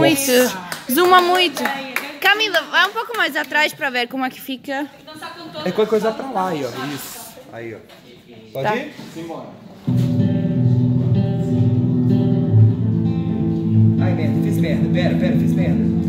muito. Zooma muito. Camila, vai um pouco mais atrás pra ver como é que fica. É qualquer coisa pra lá aí, ó. Isso. Aí, ó. Pode Tá. ir? Ai, merda, fiz merda. Pera, pera, fiz merda.